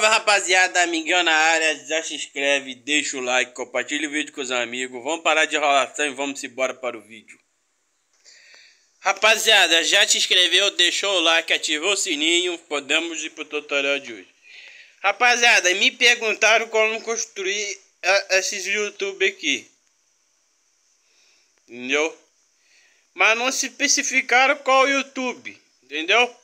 salve rapaziada, amigão na área, já se inscreve, deixa o like, compartilha o vídeo com os amigos, vamos parar de enrolação e vamos embora para o vídeo. Rapaziada, já se inscreveu, deixou o like, ativou o sininho, podemos ir pro tutorial de hoje. Rapaziada, me perguntaram como construir esses YouTube aqui. Entendeu? Mas não se especificaram qual YouTube, entendeu?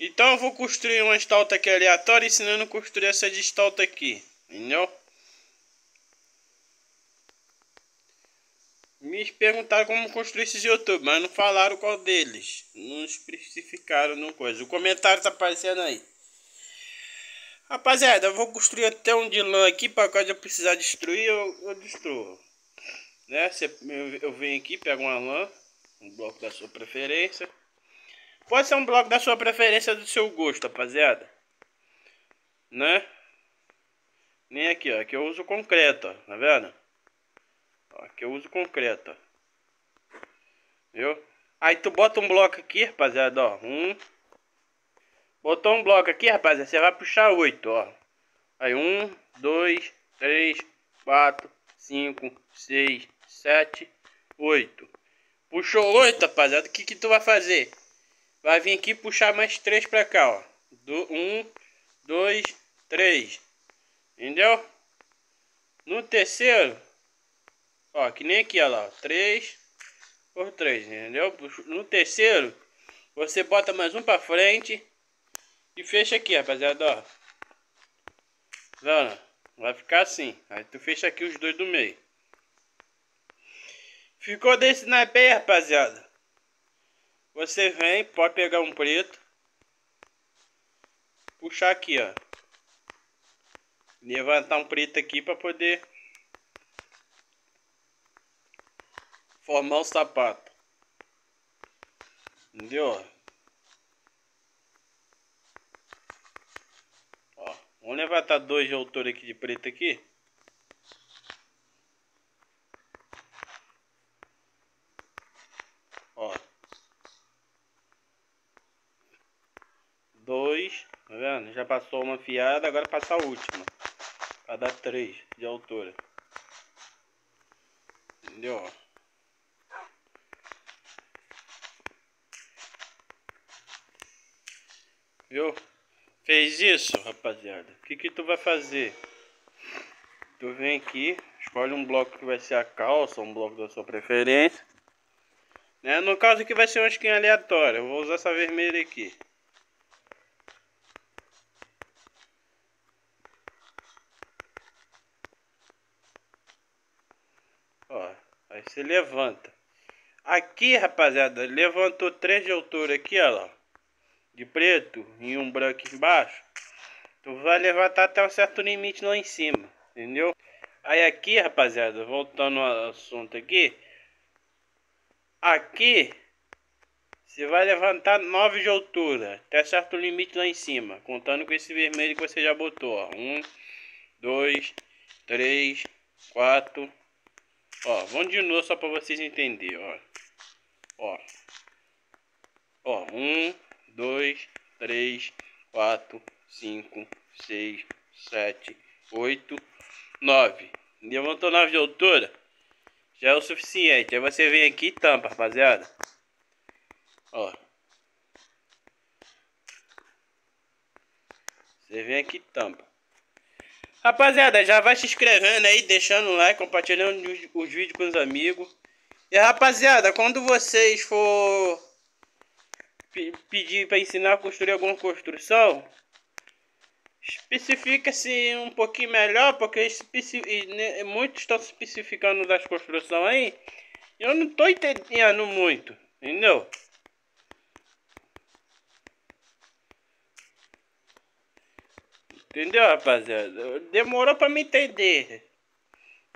Então eu vou construir uma estalta aqui aleatória ensinando a construir essa de estalta aqui, entendeu? Me perguntaram como construir esses YouTube, mas não falaram qual deles. Não especificaram no coisa. O comentário tá aparecendo aí. Rapaziada, eu vou construir até um de lã aqui para quando eu precisar destruir, eu, eu destruo. Né? Você, eu, eu venho aqui, pego uma lã, um bloco da sua preferência. Pode ser um bloco da sua preferência, do seu gosto, rapaziada. Né? Nem aqui, ó. Aqui eu uso concreto, ó. Tá vendo? Ó, aqui eu uso concreto, ó. Viu? Aí tu bota um bloco aqui, rapaziada, ó. Um. Botou um bloco aqui, rapaziada. Você vai puxar oito, ó. Aí um, dois, três, quatro, cinco, seis, sete, oito. Puxou oito, rapaziada. O que que tu vai fazer? Vai vir aqui puxar mais três para cá, ó. Do, um, dois, três. Entendeu? No terceiro, ó, que nem aqui, ó lá, ó, três por três, entendeu? No terceiro, você bota mais um para frente e fecha aqui, rapaziada, ó. Vendo? Vai ficar assim. Aí tu fecha aqui os dois do meio. Ficou desse naipe aí, rapaziada. Você vem, pode pegar um preto. Puxar aqui, ó. Levantar um preto aqui para poder formar o sapato. Entendeu? Ó, vamos levantar dois de altura aqui de preto aqui. Dois, tá vendo? Já passou uma fiada, agora passa a última. Pra dar três de altura. Entendeu? Viu? Fez isso, rapaziada. O que que tu vai fazer? Tu vem aqui, escolhe um bloco que vai ser a calça, um bloco da sua preferência. Né? No caso aqui vai ser uma skin aleatória. Eu vou usar essa vermelha aqui. Você levanta. Aqui, rapaziada, levantou três de altura aqui, ó. De preto e um branco embaixo. Tu vai levantar até um certo limite lá em cima, entendeu? Aí aqui, rapaziada, voltando ao assunto aqui. Aqui, você vai levantar 9 de altura, até certo limite lá em cima. Contando com esse vermelho que você já botou, ó. 1, 2, 3, 4, Ó, vamos de novo só para vocês entenderem, ó. Ó. Ó, um, dois, três, quatro, cinco, seis, sete, oito, nove. Levantou nove de altura, já é o suficiente. Aí você vem aqui e tampa, rapaziada. Ó. Você vem aqui e tampa. Rapaziada, já vai se inscrevendo aí, deixando um like, compartilhando os, os vídeos com os amigos. E rapaziada, quando vocês for pedir para ensinar a construir alguma construção, especifica-se um pouquinho melhor, porque muitos estão especificando das construções aí. Eu não estou entendendo muito, entendeu? Entendeu, rapaziada? Demorou pra me entender.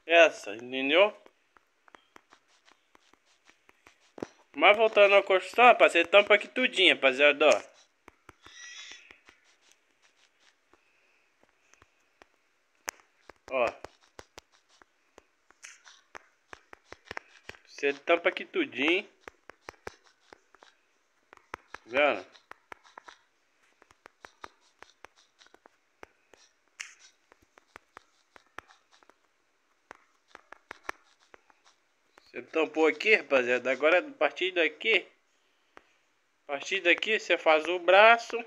Essa, entendeu? Mas voltando à construção, rapaziada, tampa aqui tudinho, rapaziada, ó. Ó. Você tampa aqui tudinho. Vendo? Tampou aqui, rapaziada. Agora a partir daqui. A partir daqui você faz o braço.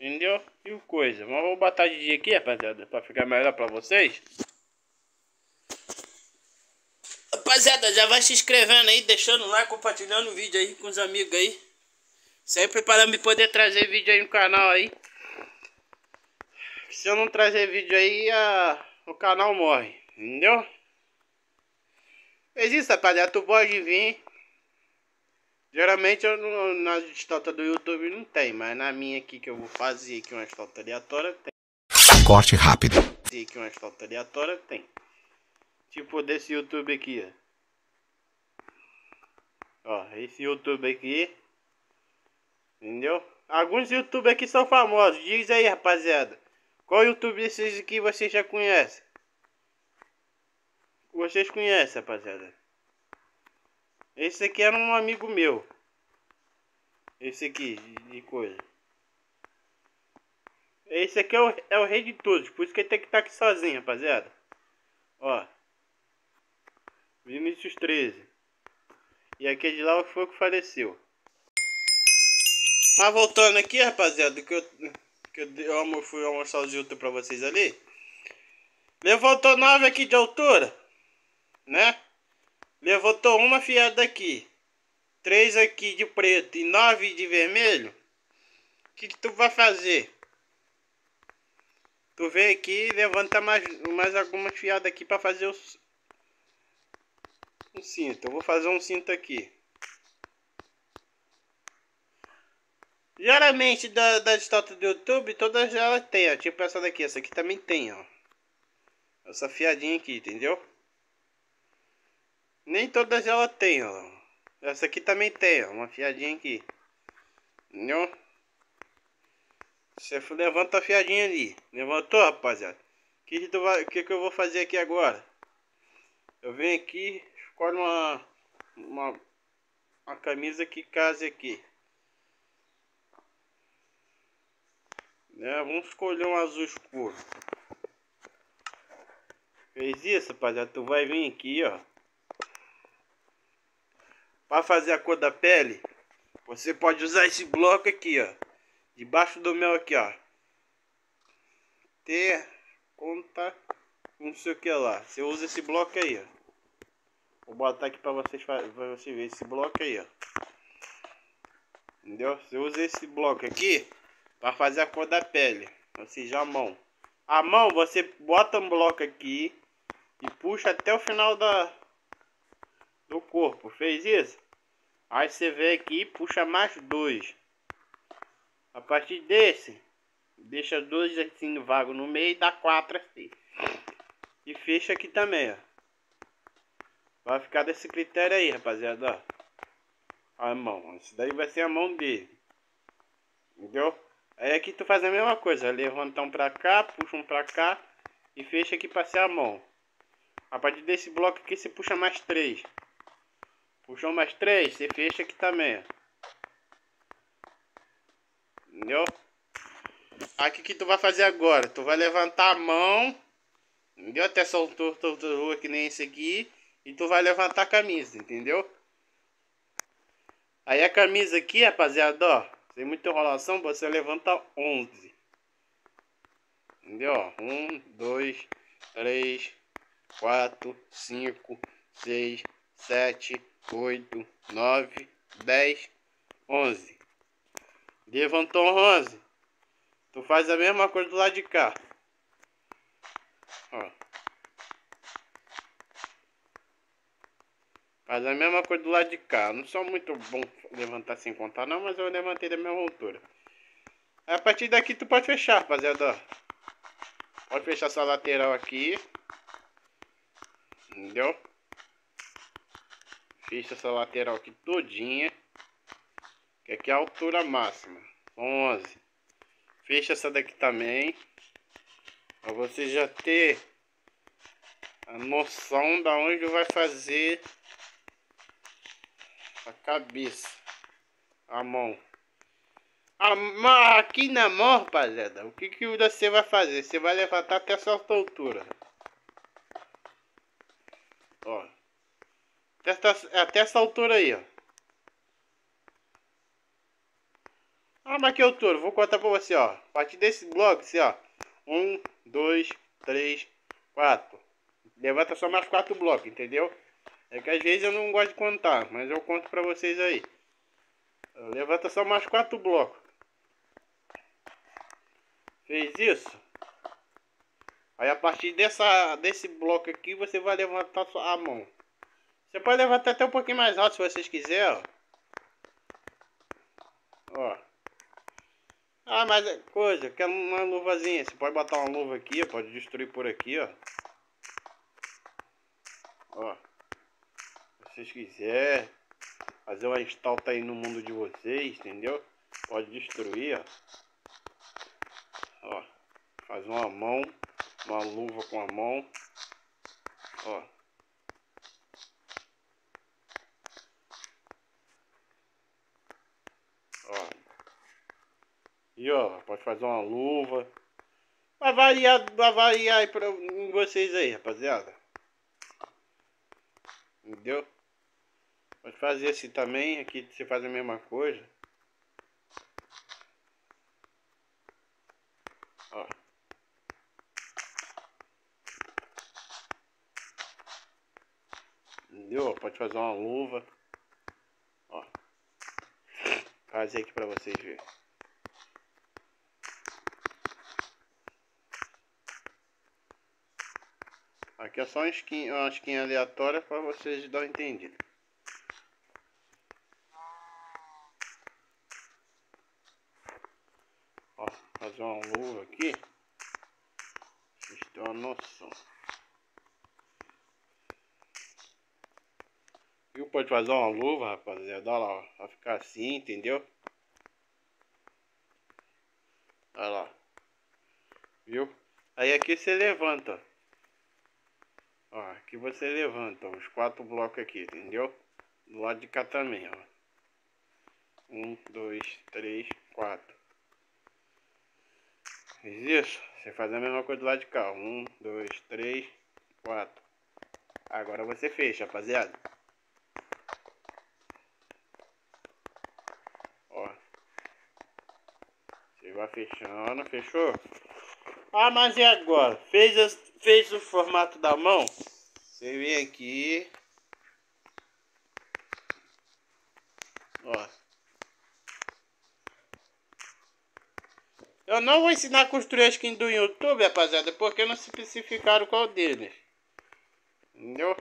Entendeu? E o coisa. Mas vou botar de dia aqui, rapaziada. Pra ficar melhor pra vocês. Rapaziada, já vai se inscrevendo aí, deixando like, compartilhando o vídeo aí com os amigos aí. Sempre para me poder trazer vídeo aí no canal aí. Se eu não trazer vídeo aí, a... o canal morre. Entendeu? Existe, rapaziada, tu pode vir. Geralmente eu não, nas histórias do YouTube não tem, mas na minha aqui que eu vou fazer aqui uma história aleatória tem. Corte rápido. Aqui uma história aleatória tem. Tipo desse YouTube aqui, ó. Ó, esse YouTube aqui. Entendeu? Alguns YouTube aqui são famosos. Diz aí, rapaziada. Qual YouTube desses aqui vocês já conhecem? Vocês conhecem, rapaziada? Esse aqui era um amigo meu. Esse aqui, de coisa. Esse aqui é o, é o rei de todos. Por isso que ele tem que estar aqui sozinho, rapaziada. Ó. Vinícius 13. E aquele de lá foi que faleceu. Mas voltando aqui, rapaziada, que eu, que eu, fui almoçar os YouTube pra vocês ali. Levantou 9 aqui de altura né? Levantou uma fiada aqui, três aqui de preto e nove de vermelho. O que, que tu vai fazer? Tu vem aqui e levanta mais, mais algumas fiadas aqui para fazer os, um cinto. Eu vou fazer um cinto aqui. Geralmente da, das estátuas do YouTube, todas elas têm, ó. Tipo essa daqui, essa aqui também tem, ó. Essa fiadinha aqui, entendeu? Nem todas elas tem, ó. Essa aqui também tem, ó. Uma fiadinha aqui. Entendeu? Você levanta a fiadinha ali. Levantou, rapaziada? O que, que, que, que eu vou fazer aqui agora? Eu venho aqui, escolho uma, uma, uma camisa que case aqui. Né? Vamos escolher um azul escuro. Fez isso, rapaziada? Tu vai vir aqui, ó. Para fazer a cor da pele, você pode usar esse bloco aqui, ó. Debaixo do meu aqui, ó. Ter conta não sei o que lá. Você usa esse bloco aí, ó. Vou botar aqui para vocês para você ver esse bloco aí, ó. Entendeu? Você usa esse bloco aqui para fazer a cor da pele, ou seja, a mão. A mão você bota um bloco aqui e puxa até o final da do corpo. Fez isso? Aí você vem aqui e puxa mais dois. A partir desse, deixa dois assim vago no meio e dá quatro assim. E fecha aqui também, ó. Vai ficar desse critério aí, rapaziada, ó. A mão. Daí vai ser a mão dele. Entendeu? Aí aqui tu faz a mesma coisa. Levanta um pra cá, puxa um pra cá. E fecha aqui pra ser a mão. A partir desse bloco aqui você puxa mais três. Puxou mais três, você fecha aqui também. Entendeu? Aqui que tu vai fazer agora? Tu vai levantar a mão. Entendeu? Até soltou rua que nem esse aqui. E tu vai levantar a camisa, entendeu? Aí a camisa aqui, rapaziada, ó. Sem muita enrolação, você levanta 11. Entendeu? 1, 2, 3, 4, 5, 6, 7, 8, 9, 10, 11. Levantou 11. Tu faz a mesma coisa do lado de cá. Ó. Faz a mesma coisa do lado de cá. Não sou muito bom levantar sem contar não, mas eu levantei da mesma altura. A partir daqui tu pode fechar, rapaziada. Pode fechar essa lateral aqui. Entendeu? Fecha essa lateral aqui todinha. Que aqui é a altura máxima. 11. Fecha essa daqui também. Pra você já ter a noção da onde vai fazer a cabeça. A mão. aqui na mão, rapaziada, o que, que você vai fazer? Você vai levantar até essa altura. Ó. Até essa, até essa altura aí, ó. Ah, mas que altura? Vou contar pra você, ó. A partir desse bloco, assim, ó. Um, dois, três, quatro. Levanta só mais quatro blocos, entendeu? É que às vezes eu não gosto de contar, mas eu conto pra vocês aí. Levanta só mais quatro blocos. Fez isso? Aí a partir dessa, desse bloco aqui você vai levantar a mão. Você pode levantar até um pouquinho mais alto se vocês quiserem, ó. Ó. Ah, mas é coisa, quer uma luvazinha. Você pode botar uma luva aqui, pode destruir por aqui, ó. Ó. Se vocês quiserem fazer uma estalta aí no mundo de vocês, entendeu? Pode destruir, ó. Ó. Faz uma mão, uma luva com a mão. Ó. Ó. E ó, pode fazer uma luva. Vai variar, vai variar aí pra vocês aí, rapaziada. Entendeu? Pode fazer assim também, aqui você faz a mesma coisa. Ó. Entendeu? Pode fazer uma luva. Ó. Fazer aqui pra vocês verem. Aqui é só uma skin, uma skin aleatória para vocês dar entendido. Ó, fazer uma luva aqui. Vocês têm uma noção. Viu? Pode fazer uma luva, rapaziada. Olha lá, ó. Vai ficar assim, entendeu? Olha lá. Viu? Aí aqui você levanta, ó. Aqui você levanta os quatro blocos aqui, entendeu? Do lado de cá também, ó. Um, dois, três, quatro. Fiz isso? Você faz a mesma coisa do lado de cá. Um, dois, três, quatro. Agora você fecha, rapaziada. Ó. Você vai fechando, fechou? Ah, mas e agora? Fez, fez o formato da mão? Você vem aqui. Ó. Eu não vou ensinar a construir skin do YouTube, rapaziada, porque não se especificaram qual deles. Entendeu?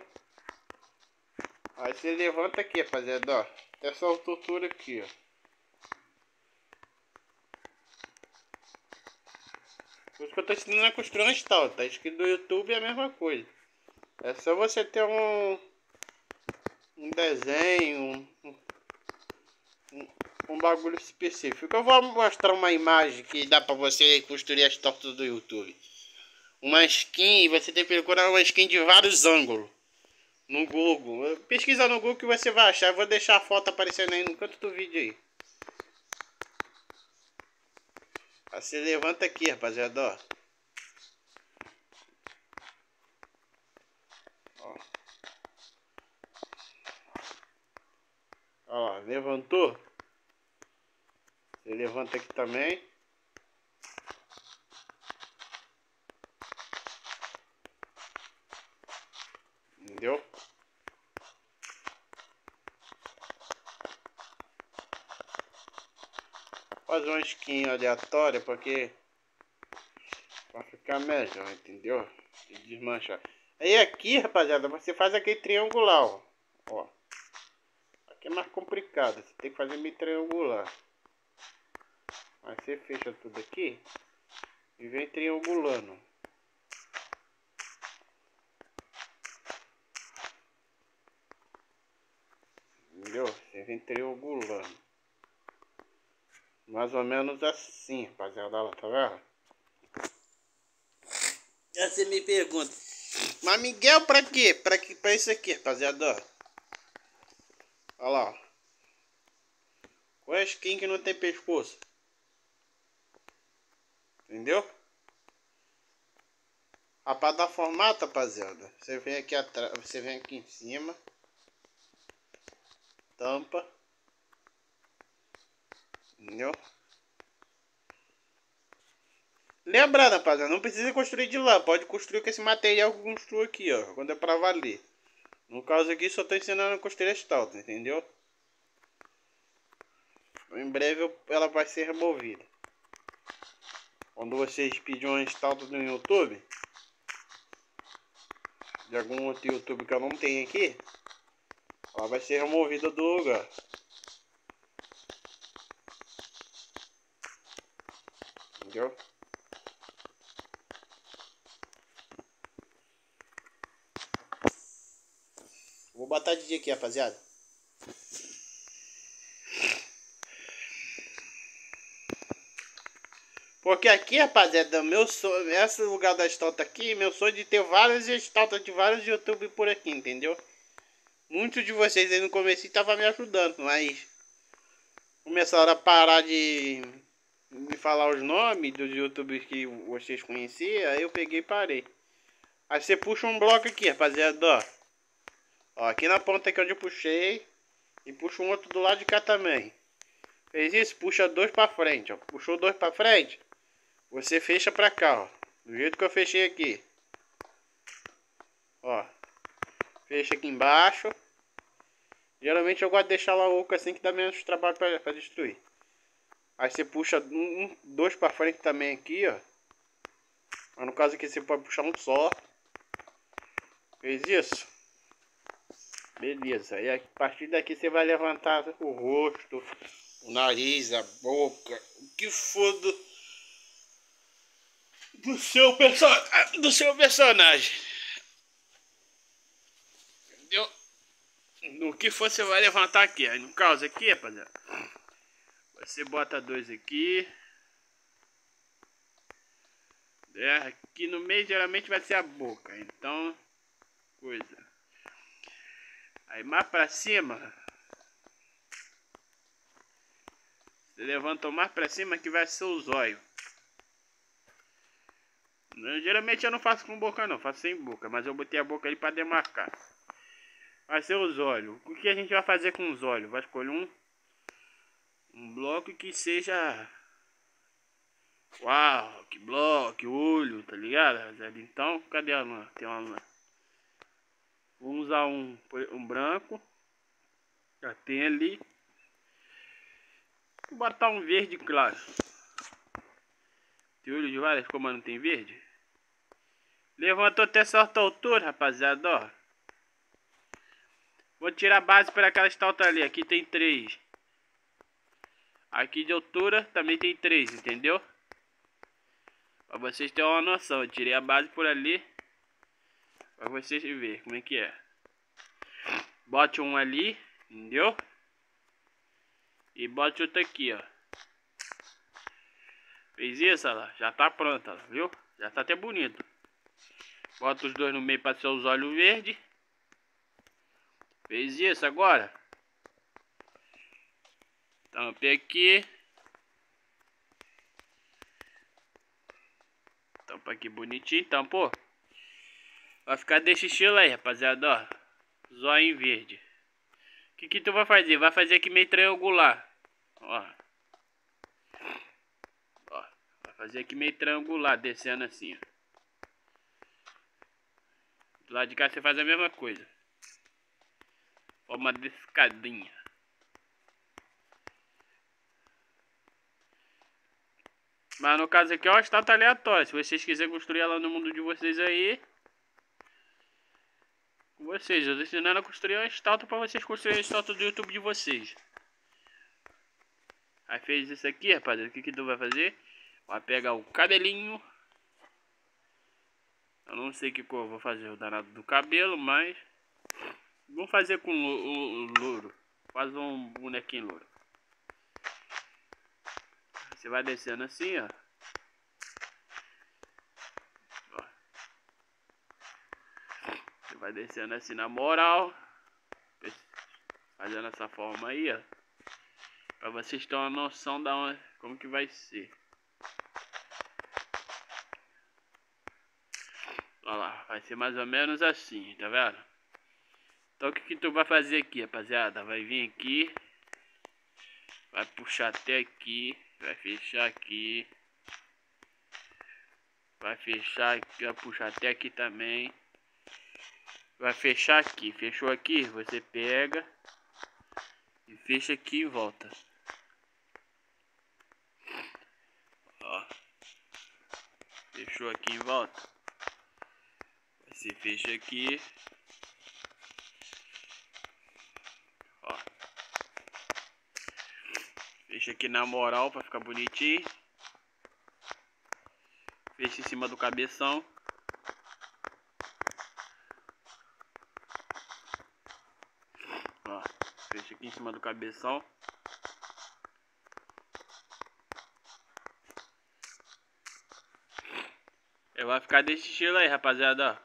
Aí você levanta aqui, rapaziada, ó. Essa altura aqui, ó. Por isso que eu tô ensinando a construir uma stall, tá escrito no YouTube é a mesma coisa. É só você ter um, um desenho, um, um, bagulho específico. Eu vou mostrar uma imagem que dá pra você construir as tortas do YouTube. Uma skin, você tem que procurar uma skin de vários ângulos. No Google. Pesquisa no Google que você vai achar. Eu vou deixar a foto aparecendo aí no canto do vídeo aí. Você levanta aqui, rapaziada. Ó. Ó, levantou. Você levanta aqui também. Entendeu? fazer uma skin aleatória porque vai ficar melhor, entendeu? E desmanchar. Aí aqui, rapaziada, você faz aquele triangular, ó. ó. Aqui é mais complicado, você tem que fazer meio triangular. Aí você fecha tudo aqui e vem triangulando. Entendeu? Você vem triangulando. Mais ou menos assim, rapaziada. Lá, tá vendo? Aí você me pergunta. Mas Miguel pra quê? Pra, que, pra isso aqui, rapaziada. Olha lá. Qual é a skin que não tem pescoço? Entendeu? Ah, pra dar formato, rapaziada. Você vem aqui atrás. Você vem aqui em cima. tampa. Entendeu? Lembrando, rapaziada, não precisa construir de lá. Pode construir com esse material que eu construo aqui, ó. Quando é pra valer. No caso aqui, só tô ensinando a construir a estalta, entendeu? Em breve ela vai ser removida. Quando vocês pedirem uma estalta no YouTube, de algum outro YouTube que eu não tenho aqui, ela vai ser removida do lugar. Entendeu? Vou botar de dia aqui, rapaziada. Porque aqui, rapaziada, meu sonho, esse lugar da estalta aqui, meu sonho de ter várias estaltas de vários YouTube por aqui, entendeu? Muitos de vocês aí no começo estavam me ajudando, mas começaram a parar de me falar os nomes dos youtubers que vocês conheciam, aí eu peguei e parei. Aí você puxa um bloco aqui, rapaziada, ó. Ó, aqui na ponta aqui onde eu puxei, e puxa um outro do lado de cá também. Fez isso, puxa dois pra frente, ó. Puxou dois pra frente, você fecha pra cá, ó. Do jeito que eu fechei aqui. Ó. Fecha aqui embaixo. Geralmente eu gosto de deixar lá oco assim que dá menos trabalho pra, pra destruir. Aí você puxa um, dois pra frente também aqui, ó. Mas no caso aqui você pode puxar um só. Fez isso? Beleza. E a partir daqui você vai levantar o rosto, o nariz, a boca, o que for do do seu, perso do seu personagem. Entendeu? No que for, você vai levantar aqui. Aí no caso aqui, rapaziada, você bota dois aqui. É, aqui no meio geralmente vai ser a boca. Então, coisa. Aí mais pra cima. Você levanta mais pra cima que vai ser o zóio. Geralmente eu não faço com boca não, faço sem boca, mas eu botei a boca ali para demarcar. Vai ser os olhos. O que a gente vai fazer com os olhos? Vai escolher um um bloco que seja Uau, que bloco, olho, tá ligado? Então, cadê a lã? Tem uma lã. Vou usar um, um branco. Já tem ali. Vou botar um verde claro. Tem olho de várias como não tem verde? Levantou até certa altura, rapaziada, ó. Vou tirar a base para aquela estalta ali. Aqui tem três. Aqui de altura também tem três, entendeu? Pra vocês terem uma noção. Eu tirei a base por ali. Pra vocês verem como é que é. Bote um ali, entendeu? E bote outro aqui, ó. Fez isso, lá. Já tá pronta, viu? Já tá até bonito. Bota os dois no meio para ser os olhos verdes. Fez isso agora. Tampe aqui. Tampa aqui bonitinho, tampou. Vai ficar desse estilo aí, rapaziada, ó. Zóio em verde. O que que tu vai fazer? Vai fazer aqui meio triangular. Ó. Ó. Vai fazer aqui meio triangular, descendo assim, ó. Do lado de cá você faz a mesma coisa. Forma de escadinha. Mas no caso aqui, ó, estátua aleatória. Se vocês quiserem construir ela no mundo de vocês aí. Vocês, eu tô ensinando a construir uma estátua para vocês construírem a estátua do YouTube de vocês. Aí fez isso aqui, rapaziada. O que que tu vai fazer? Vai pegar o cabelinho. Eu não sei que cor vou fazer o danado do cabelo, mas... Vou fazer com o, louro. Faz um bonequinho louro. Você vai descendo assim, ó. Vai descendo assim na moral. Fazendo essa forma aí, ó. Pra vocês terem uma noção da onde, como que vai ser. Olha lá, vai ser mais ou menos assim, tá vendo? Então o que, que tu vai fazer aqui, rapaziada? Vai vir aqui. Vai puxar até aqui. Vai fechar aqui. Vai fechar aqui, vai puxar até aqui também. Vai fechar aqui. Fechou aqui, você pega e fecha aqui e volta. Ó. Fechou aqui em volta. Você fecha aqui. Ó. Fecha aqui na moral para ficar bonitinho. Fecha em cima do cabeção. Ó, fecha aqui em cima do cabeção. Eu vai ficar desse estilo aí, rapaziada,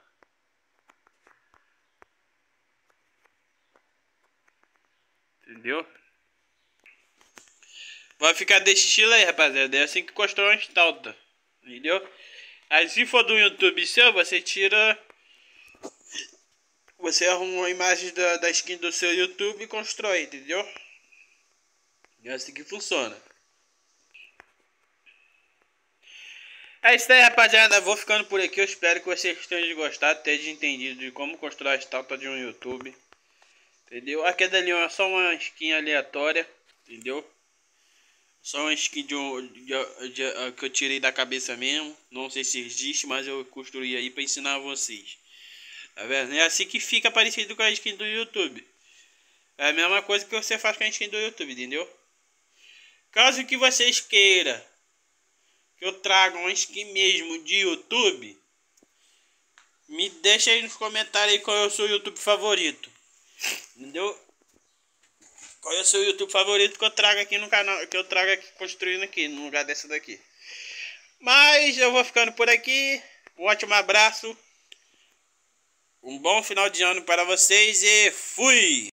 Entendeu? Vai ficar desse estilo aí, rapaziada. É assim que constrói uma estalta. Entendeu? Aí se for do YouTube seu, você tira. Você arruma uma imagem da, da skin do seu YouTube e constrói, entendeu? É assim que funciona. É isso aí, rapaziada. Vou ficando por aqui. Eu espero que vocês tenham gostado, tenham entendido de como constrói a estátua de um YouTube. Entendeu? Aquela ali é só uma skin aleatória. Entendeu? Só uma skin de, de, de, que eu tirei da cabeça mesmo. Não sei se existe, mas eu construí aí para ensinar vocês. Tá vendo? É assim que fica parecido com a skin do YouTube. É a mesma coisa que você faz com a skin do YouTube, entendeu? Caso que vocês queiram que eu traga uma skin mesmo de YouTube, me deixa aí nos comentários aí qual é o seu YouTube favorito. Entendeu? Qual é o seu YouTube favorito que eu trago aqui no canal, que eu trago aqui construindo aqui, no lugar dessa daqui. Mas eu vou ficando por aqui. Um ótimo abraço. Um bom final de ano para vocês e fui!